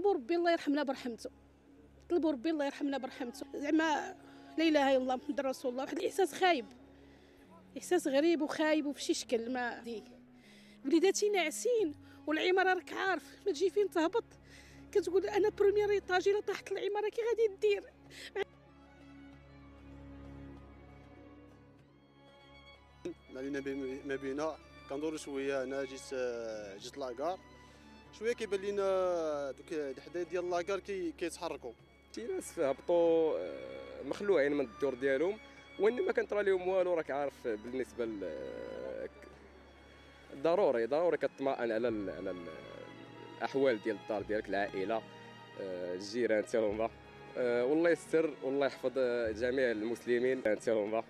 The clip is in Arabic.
طلبوا ربي الله يرحمنا برحمته. طلبوا ربي الله يرحمنا برحمته. زعما لا إله إلا الله محمد رسول الله. واحد الإحساس خايب. إحساس غريب وخايب وفي شي شكل ما دي. وليداتي ناعسين والعمارة راك عارف. ما تجي فين تهبط؟ كتقول أنا premier étage الا طاحت العمارة كي غادي دير؟ ما بينا ما بينا. كندورو شوية أنا جيت جيت لاكار. شوية كيبان لينا دوك الحدايد ديال لاكار كي كيتحركوا شي ناس هبطوا آه، مخلوعين من الدور ديالهم واني ما كنطرى لهم والو راك عارف بالنسبة ل ضروري ضروري كتطمئن على على ال الأحوال ديال الدار ديالك العائلة آه، الجيران حتى هما آه، والله يستر والله يحفظ جميع المسلمين حتى هما